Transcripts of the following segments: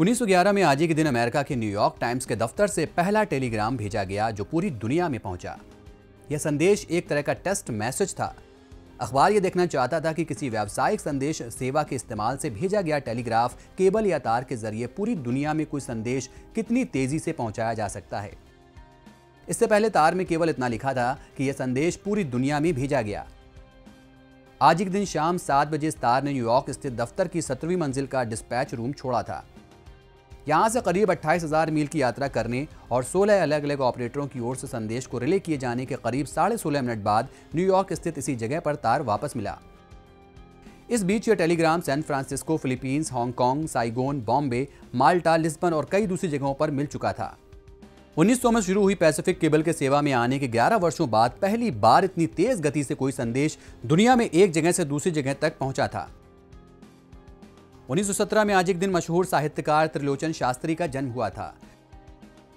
1911 में आज ही के दिन अमेरिका के न्यूयॉर्क टाइम्स के दफ्तर से पहला टेलीग्राम भेजा गया जो पूरी दुनिया में पहुँचा। यह संदेश एक तरह का टेस्ट मैसेज था। अखबार यह देखना चाहता था कि किसी व्यावसायिक संदेश सेवा के इस्तेमाल से भेजा गया टेलीग्राफ, केबल या तार के ज़रिए पूरी दुनिया में कोई संदेश कितनी तेज़ी से पहुँचाया जा सकता है। इससे पहले तार में केवल इतना लिखा था कि यह संदेश पूरी दुनिया में भेजा गया। आज एक दिन शाम सात बजे इस तार ने न्यूयॉर्क स्थित दफ्तर की सत्रहवीं मंजिल का डिस्पैच रूम छोड़ा था। यहाँ से करीब अट्ठाईस हज़ार मील की यात्रा करने और 16 अलग अलग ऑपरेटरों की ओर से संदेश को रिले किए जाने के करीब साढ़े सोलह मिनट बाद न्यूयॉर्क स्थित इसी जगह पर तार वापस मिला। इस बीच यह Telegram San Francisco, Philippines, Hong Kong, Saigon, Bombay, Malta, Lisbon और कई दूसरी जगहों पर मिल चुका था। 1900 में शुरू हुई पैसिफिक केबल के सेवा में आने के 11 वर्षों बाद पहली बार इतनी तेज गति से कोई संदेश दुनिया में एक जगह से दूसरी जगह तक पहुँचा था। 1917 में आज एक दिन मशहूर साहित्यकार त्रिलोचन शास्त्री का जन्म हुआ था।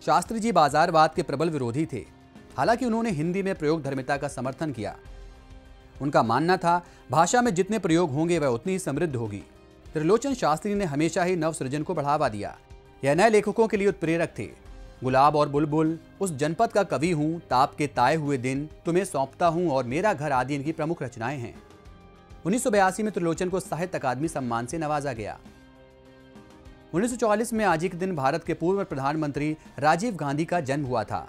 शास्त्री जी बाजारवाद के प्रबल विरोधी थे। हालाँकि उन्होंने हिंदी में प्रयोग धर्मिता का समर्थन किया। उनका मानना था, भाषा में जितने प्रयोग होंगे वह उतनी ही समृद्ध होगी। त्रिलोचन शास्त्री ने हमेशा ही नव सृजन को बढ़ावा दिया। यह नए लेखकों के लिए उत्प्रेरक थे। गुलाब और बुलबुल, उस जनपद का कवि हूँ, ताप के ताए हुए दिन, तुम्हें सौंपता हूँ और मेरा घर आदि इनकी प्रमुख रचनाएँ हैं। उन्नीस में त्रिलोचन को साहित्य अकादमी सम्मान से नवाजा गया। 1944 में आज के दिन भारत के पूर्व प्रधानमंत्री राजीव गांधी का जन्म हुआ था।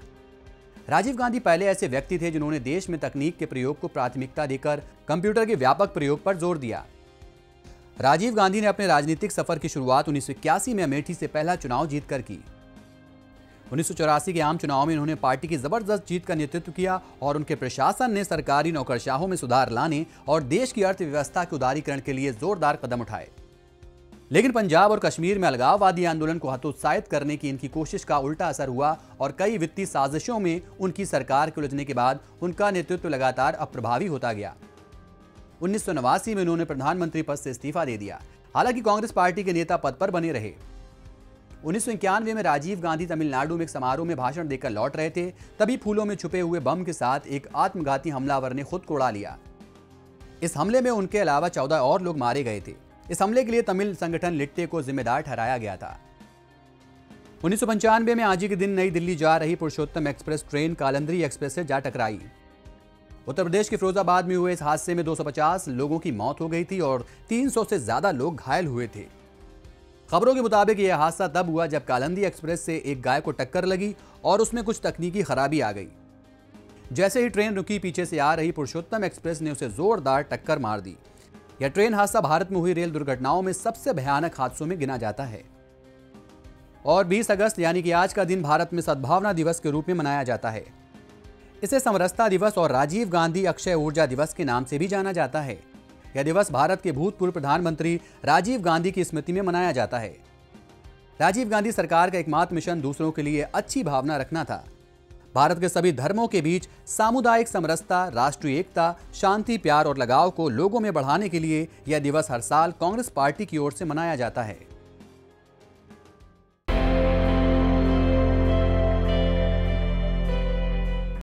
राजीव गांधी पहले ऐसे व्यक्ति थे जिन्होंने देश में तकनीक के प्रयोग को प्राथमिकता देकर कंप्यूटर के व्यापक प्रयोग पर ज़ोर दिया। राजीव गांधी ने अपने राजनीतिक सफ़र की शुरुआत उन्नीस सौ इक्यासी में अमेठी से पहला चुनाव जीतकर की। उन्नीस के आम चुनाव में उन्होंने पार्टी की ज़बरदस्त जीत का नेतृत्व किया और उनके प्रशासन ने सरकारी नौकरशाहों में सुधार लाने और देश की अर्थव्यवस्था के उदारीकरण के लिए जोरदार कदम उठाए। लेकिन पंजाब और कश्मीर में अलगाववादी आंदोलन को हतोत्साहित करने की इनकी कोशिश का उल्टा असर हुआ और कई वित्तीय साजिशों में उनकी सरकार के उलझने के बाद उनका नेतृत्व लगातार अप्रभावी होता गया। उन्नीस सौ नवासी में उन्होंने प्रधानमंत्री पद से इस्तीफा दे दिया। हालाँकि कांग्रेस पार्टी के नेता पद पर बने रहे। उन्नीस में राजीव गांधी तमिलनाडु में एक समारोह में भाषण देकर लौट रहे थे। तभी फूलों में छुपे हुए बम के साथ एक आत्मघाती हमलावर ने खुद को उड़ा लिया। इस हमले में उनके अलावा चौदह और लोग मारे गए थे। इस हमले के लिए तमिल संगठन लिट्टे को जिम्मेदार ठहराया गया था। उन्नीस में आज ही के दिन नई दिल्ली जा रही Purushottam express train Kalandri express से जा टकराई। उत्तर प्रदेश के फिरोजाबाद में हुए इस हादसे में 250 लोगों की मौत हो गई थी और 300 से ज़्यादा लोग घायल हुए थे। खबरों के मुताबिक यह हादसा तब हुआ जब कालंदी एक्सप्रेस से एक गाय को टक्कर लगी और उसमें कुछ तकनीकी खराबी आ गई। जैसे ही ट्रेन रुकी, पीछे से आ रही पुरुषोत्तम एक्सप्रेस ने उसे जोरदार टक्कर मार दी। यह ट्रेन हादसा भारत में हुई रेल दुर्घटनाओं में सबसे भयानक हादसों में गिना जाता है। और 20 अगस्त, यानी कि आज का दिन, भारत में सद्भावना दिवस के रूप में मनाया जाता है। इसे समरसता दिवस और राजीव गांधी अक्षय ऊर्जा दिवस के नाम से भी जाना जाता है। यह दिवस भारत के भूतपूर्व प्रधानमंत्री राजीव गांधी की स्मृति में मनाया जाता है। राजीव गांधी सरकार का एकमात्र मिशन दूसरों के लिए अच्छी भावना रखना था। भारत के सभी धर्मों के बीच सामुदायिक समरसता, राष्ट्रीय एकता, शांति, प्यार और लगाव को लोगों में बढ़ाने के लिए यह दिवस हर साल कांग्रेस पार्टी की ओर से मनाया जाता है।